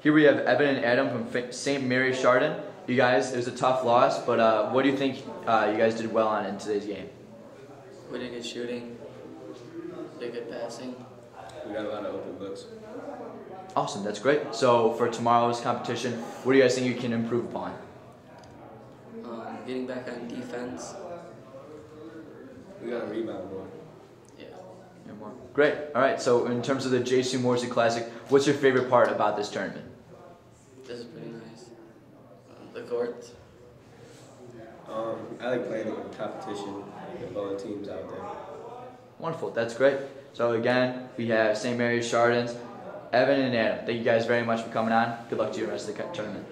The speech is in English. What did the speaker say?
Here we have Evan and Adam from St. Mary Chardon. You guys, it was a tough loss, but uh, what do you think uh, you guys did well on in today's game? We did good shooting, did good passing. We got a lot of open looks. Awesome, that's great. So for tomorrow's competition, what do you guys think you can improve upon? Um, getting back on defense. We got to rebound more. Yeah. Yeah, more. Great. All right. So in terms of the J.C. Morrissey Classic, what's your favorite part about this tournament? This is pretty nice. Um, the court. Um, I like playing in competition with blowing teams out there. Wonderful. That's great. So again, we have St. Mary's Chardons, Evan and Adam. Thank you guys very much for coming on. Good luck to you in the rest of the tournament.